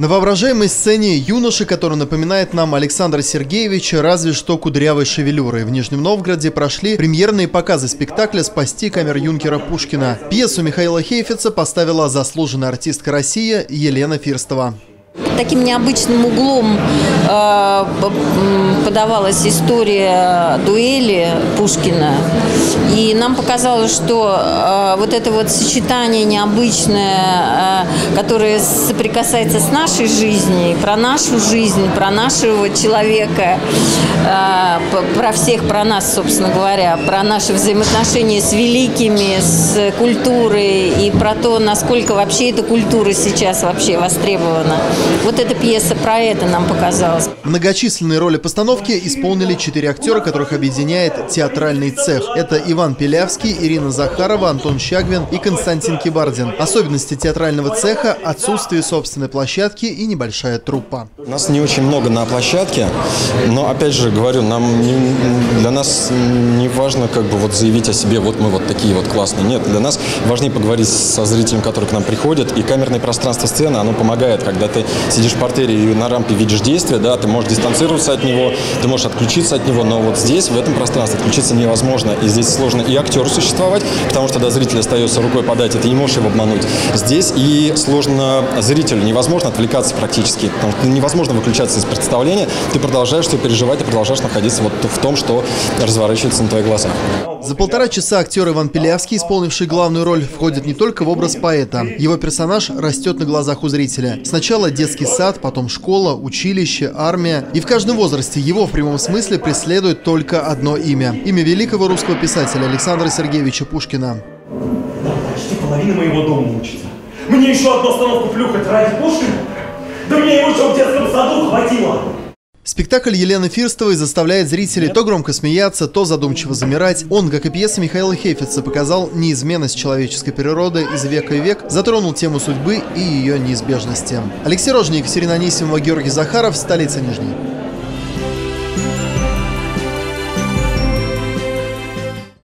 На воображаемой сцене юноши, который напоминает нам Александра Сергеевича, разве что кудрявой шевелюрой. В Нижнем Новгороде прошли премьерные показы спектакля «Спасти камер юнкера Пушкина». Пьесу Михаила Хейфица поставила заслуженная артистка России Елена Фирстова. Таким необычным углом э, подавалась история дуэли Пушкина. И нам показалось, что э, вот это вот сочетание необычное, э, которое соприкасается с нашей жизнью, про нашу жизнь, про нашего человека, э, про всех, про нас, собственно говоря, про наши взаимоотношения с великими, с культурой и про то, насколько вообще эта культура сейчас вообще востребована. Вот эта пьеса про это нам показалась. Многочисленные роли постановки исполнили четыре актера, которых объединяет театральный цех. Это Иван Пелявский, Ирина Захарова, Антон Щагвин и Константин Кибардин. Особенности театрального цеха – отсутствие собственной площадки и небольшая труппа. Нас не очень много на площадке, но, опять же, говорю, нам не, для нас не важно как бы вот заявить о себе, вот мы вот такие вот классные. Нет, для нас важнее поговорить со зрителем, который к нам приходит, и камерное пространство сцены, оно помогает, когда ты сидишь в портере и на рампе видишь действие, да, ты можешь дистанцироваться от него, ты можешь отключиться от него, но вот здесь, в этом пространстве, отключиться невозможно. И здесь сложно и актеру существовать, потому что до зрителя остается рукой подать, и ты не можешь его обмануть. Здесь и сложно зрителю, невозможно отвлекаться практически, потому что невозможно выключаться из представления, ты продолжаешь все переживать, ты продолжаешь находиться вот в том, что разворачивается на твоих глазах. За полтора часа актер Иван Пелявский, исполнивший главную роль, входит не только в образ поэта. Его персонаж растет на глазах у зрителя. Сначала детский сад, потом школа, училище, армия. И в каждом возрасте его в прямом смысле преследует только одно имя. Имя великого русского писателя Александра Сергеевича Пушкина. Да, почти половина моего дома учится. Мне еще одну остановку плюхать ради Пушкина? Да мне его еще в детском саду хватило! Спектакль Елены Фирстовой заставляет зрителей то громко смеяться, то задумчиво замирать. Он, как и пьеса Михаила Хефица, показал неизменность человеческой природы из века и век, затронул тему судьбы и ее неизбежности. Алексей Рожник, Екатерина Анисимова, Георгий Захаров, столица Нижней.